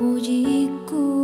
오직 구